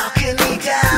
balcony down.